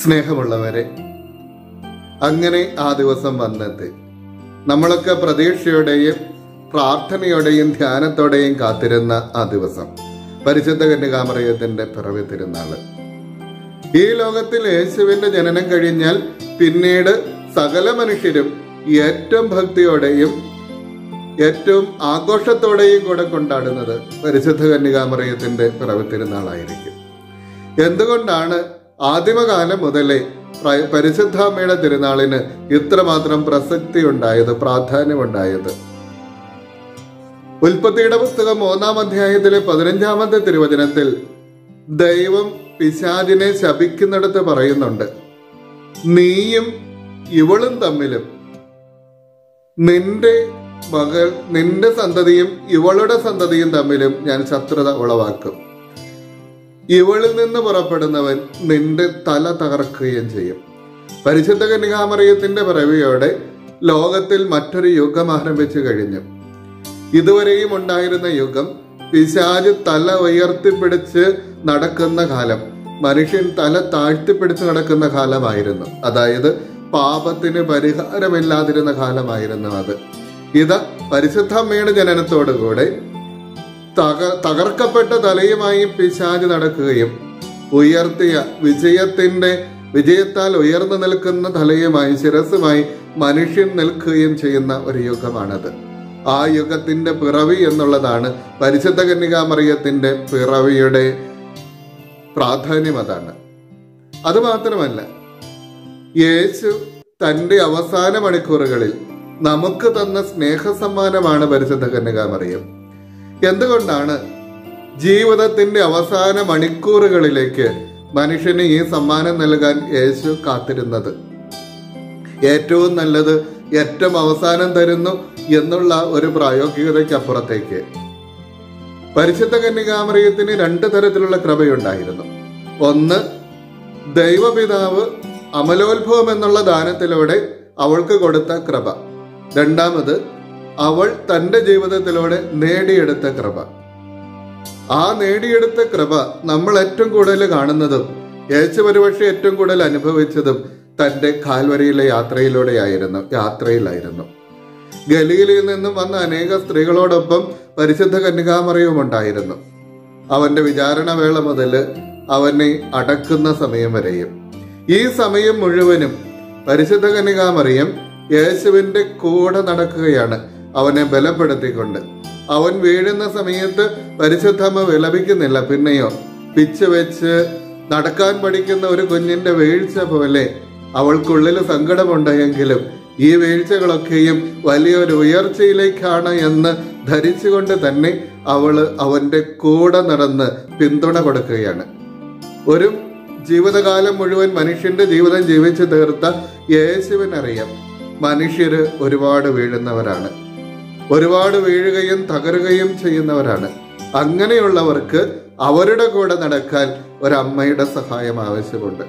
സ്നേഹമുള്ളവരെ അങ്ങനെ ആ ദിവസം വന്നത് നമ്മളൊക്കെ പ്രതീക്ഷയോടെയും പ്രാർത്ഥനയോടെയും ധ്യാനത്തോടെയും കാത്തിരുന്ന ആ ദിവസം. പരിശുദ്ധ കന്യകാമറയത്തിന്റെ പിറവി തിരുനാൾ. ഈ ലോകത്തിൽ യേശുവിന്റെ ജനനം കഴിഞ്ഞാൽ പിന്നീട് സകല മനുഷ്യരും ഏറ്റവും ഭക്തിയോടെയും ഏറ്റവും ആഘോഷത്തോടെയും കൂടെ കൊണ്ടാടുന്നത് പരിശുദ്ധ കന്യകാമറയത്തിന്റെ പിറവി തിരുന്നാളായിരിക്കും എന്തുകൊണ്ടാണ് ആദിമകാലം മുതലേ പ്ര- പരിശുദ്ധാമ്മയുടെ തിരുനാളിന് ഇത്രമാത്രം പ്രസക്തി ഉണ്ടായത് പ്രാധാന്യമുണ്ടായത്. ഉൽപ്പത്തിയുടെ പുസ്തകം മൂന്നാം അധ്യായത്തിലെ പതിനഞ്ചാമത്തെ തിരുവചനത്തിൽ ദൈവം പിശാചിനെ ശപിക്കുന്നിടത്ത് പറയുന്നുണ്ട് നീയും ഇവളും തമ്മിലും നിന്റെ മകൾ നിന്റെ സന്തതിയും ഇവളുടെ സന്തതിയും തമ്മിലും ഞാൻ ശത്രുത ഉളവാക്കും. ഇവളിൽ നിന്ന് പുറപ്പെടുന്നവൻ നിന്റെ തല തകർക്കുകയും ചെയ്യും. പരിശുദ്ധ കന്യകാമറിയത്തിന്റെ പിറവിയോടെ ലോകത്തിൽ മറ്റൊരു യുഗം ആരംഭിച്ചു കഴിഞ്ഞു. ഇതുവരെയും ഉണ്ടായിരുന്ന യുഗം പിശാജ് തല ഉയർത്തിപ്പിടിച്ച് നടക്കുന്ന കാലം മനുഷ്യൻ തല താഴ്ത്തിപ്പിടിച്ച് നടക്കുന്ന കാലമായിരുന്നു. അതായത് പാപത്തിന് പരിഹാരമില്ലാതിരുന്ന കാലമായിരുന്നു അത്. ഇത് പരിശുദ്ധമ്മയുടെ ജനനത്തോടുകൂടെ തക തകർക്കപ്പെട്ട തലയുമായി പിശാജ് നടക്കുകയും ഉയർത്തിയ വിജയത്തിന്റെ വിജയത്താൽ ഉയർന്നു നിൽക്കുന്ന തലയുമായി ശിരസുമായി മനുഷ്യൻ നിൽക്കുകയും ചെയ്യുന്ന ഒരു യുഗമാണത്. ആ യുഗത്തിന്റെ പിറവി എന്നുള്ളതാണ് പരിശുദ്ധ കന്യകാമറിയത്തിന്റെ പിറവിയുടെ പ്രാധാന്യം അതാണ്. അത് മാത്രമല്ല യേശു തന്റെ അവസാന മണിക്കൂറുകളിൽ നമുക്ക് തന്ന സ്നേഹസമ്മാനമാണ് പരിശുദ്ധ കന്യകാമറിയം. എന്തുകൊണ്ടാണ് ജീവിതത്തിന്റെ അവസാന മണിക്കൂറുകളിലേക്ക് മനുഷ്യന് ഈ സമ്മാനം നൽകാൻ യേശു കാത്തിരുന്നത്? ഏറ്റവും നല്ലത് ഏറ്റവും അവസാനം തരുന്നു എന്നുള്ള ഒരു പ്രായോഗികതയ്ക്കപ്പുറത്തേക്ക്. പരിശുദ്ധ കന്യകാമറിയത്തിന് രണ്ട് തരത്തിലുള്ള കൃപയുണ്ടായിരുന്നു. ഒന്ന് ദൈവപിതാവ് അമലോത്ഭവം എന്നുള്ള ദാനത്തിലൂടെ അവൾക്ക് കൊടുത്ത കൃപ. രണ്ടാമത് അവൾ തന്റെ ജീവിതത്തിലൂടെ നേടിയെടുത്ത കൃപ. ആ നേടിയെടുത്ത കൃപ നമ്മൾ ഏറ്റവും കൂടുതൽ കാണുന്നതും യേശു ഒരുപക്ഷെ ഏറ്റവും കൂടുതൽ അനുഭവിച്ചതും തന്റെ കാൽവരിയിലെ യാത്രയിലൂടെയായിരുന്നു യാത്രയിലായിരുന്നു. ഗലിയിലിൽ നിന്നും വന്ന അനേക സ്ത്രീകളോടൊപ്പം പരിശുദ്ധ കന്യകാമറിയും ഉണ്ടായിരുന്നു. അവന്റെ വിചാരണ വേള മുതൽ അവനെ അടക്കുന്ന സമയം വരെയും. ഈ സമയം മുഴുവനും പരിശുദ്ധ കന്യകാമറിയം യേശുവിന്റെ കൂടെ നടക്കുകയാണ്. അവനെ ബലപ്പെടുത്തിക്കൊണ്ട്. അവൻ വീഴുന്ന സമയത്ത് പരിശുദ്ധമ്മ വിലപിക്കുന്നില്ല. പിന്നെയോ പിച്ച് വെച്ച് നടക്കാൻ പഠിക്കുന്ന ഒരു കുഞ്ഞിന്റെ വീഴ്ച പോലെ അവൾക്കുള്ളിൽ സങ്കടമുണ്ടെങ്കിലും ഈ വീഴ്ചകളൊക്കെയും വലിയൊരു ഉയർച്ചയിലേക്കാണ് എന്ന് ധരിച്ചുകൊണ്ട് തന്നെ അവൾ അവന്റെ കൂടെ നടന്ന് പിന്തുണ കൊടുക്കുകയാണ്. ഒരു ജീവിതകാലം മുഴുവൻ മനുഷ്യന്റെ ജീവിതം ജീവിച്ചു തീർത്ത യേശുവിനറിയാം. മനുഷ്യര് ഒരുപാട് വീഴുന്നവരാണ്. ഒരുപാട് വീഴുകയും തകരുകയും ചെയ്യുന്നവരാണ്. അങ്ങനെയുള്ളവർക്ക് അവരുടെ കൂടെ നടക്കാൻ ഒരമ്മയുടെ സഹായം ആവശ്യമുണ്ട്.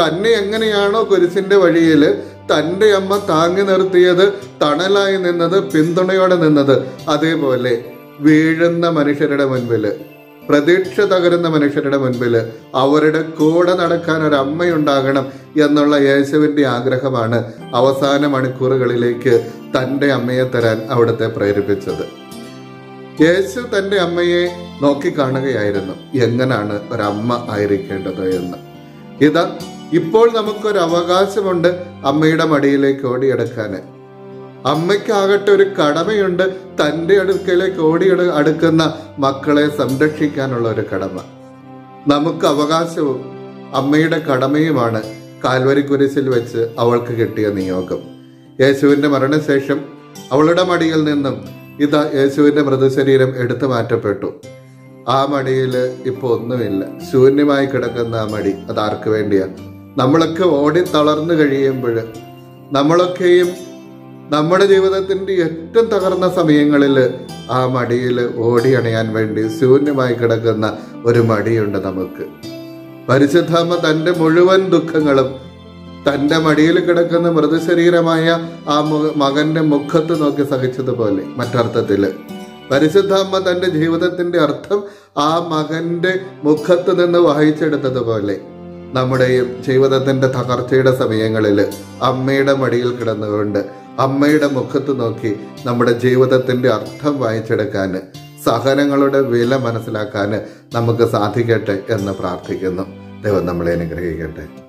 തന്നെ എങ്ങനെയാണോ കുരിശിന്റെ വഴിയിൽ തന്റെ അമ്മ താങ്ങി നിർത്തിയത് തണലായി നിന്നത് പിന്തുണയോടെ നിന്നത് അതേപോലെ വീഴുന്ന മനുഷ്യരുടെ മുൻപിൽ. പ്രതീക്ഷ തകരുന്ന മനുഷ്യരുടെ മുൻപിൽ അവരുടെ കൂടെ നടക്കാൻ ഒരു അമ്മയുണ്ടാകണം എന്നുള്ള യേശുവിന്റെ ആഗ്രഹമാണ് അവസാന മണിക്കൂറുകളിലേക്ക് തന്റെ അമ്മയെ തരാൻ അവിടുത്തെ പ്രേരിപ്പിച്ചത്. യേശു തന്റെ അമ്മയെ നോക്കിക്കാണുകയായിരുന്നു എങ്ങനാണ് ഒരമ്മ ആയിരിക്കേണ്ടത് എന്ന്. ഇതാ ഇപ്പോൾ നമുക്കൊരു അവകാശമുണ്ട് അമ്മയുടെ മടിയിലേക്ക് ഓടിയെടുക്കാന്. അമ്മയ്ക്കാകട്ടെ ഒരു കടമയുണ്ട് തന്റെ അടുക്കലേക്ക് ഓടി അടുക്കുന്ന മക്കളെ സംരക്ഷിക്കാനുള്ള ഒരു കടമ. നമുക്ക് അവകാശവും അമ്മയുടെ കടമയുമാണ് കാൽവരി കുരിശിൽ വെച്ച് അവൾക്ക് കിട്ടിയ നിയോഗം. യേശുവിന്റെ മരണശേഷം അവളുടെ മടിയിൽ നിന്നും ഇതാ യേശുവിന്റെ മൃതശരീരം എടുത്തു മാറ്റപ്പെട്ടു. ആ മടിയിൽ ഇപ്പോൾ ഒന്നുമില്ല. ശൂന്യമായി കിടക്കുന്ന ആ മടി അത് ആർക്ക് വേണ്ടിയാണ് നമ്മളൊക്കെ ഓടി തളർന്നു കഴിയുമ്പോൾ നമ്മളൊക്കെയും നമ്മുടെ ജീവിതത്തിന്റെ ഏറ്റവും തകർന്ന സമയങ്ങളിൽ ആ മടിയിൽ ഓടി അണയാൻ വേണ്ടി ശൂന്യമായി കിടക്കുന്ന ഒരു മടിയുണ്ട് നമുക്ക്. പരിശുദ്ധാമ്മ തന്റെ മുഴുവൻ ദുഃഖങ്ങളും തന്റെ മടിയിൽ കിടക്കുന്ന മൃതശരീരമായ ആ മകന്റെ മുഖത്ത് നോക്കി സഹിച്ചതുപോലെ മറ്റർത്ഥത്തിൽ പരിശുദ്ധാമ്മ തന്റെ ജീവിതത്തിന്റെ അർത്ഥം ആ മകന്റെ മുഖത്ത് നിന്ന് വായിച്ചെടുത്തതുപോലെ നമ്മുടെയും ജീവിതത്തിന്റെ തകർച്ചയുടെ സമയങ്ങളിൽ അമ്മയുടെ മടിയിൽ കിടന്നുകൊണ്ട് അമ്മയുടെ മുഖത്ത് നോക്കി നമ്മുടെ ജീവിതത്തിന്റെ അർത്ഥം വായിച്ചെടുക്കാൻ സഹനങ്ങളുടെ വില മനസ്സിലാക്കാൻ നമുക്ക് സാധിക്കട്ടെ എന്ന് പ്രാർത്ഥിക്കുന്നു. ദൈവം നമ്മളെ അനുഗ്രഹിക്കട്ടെ.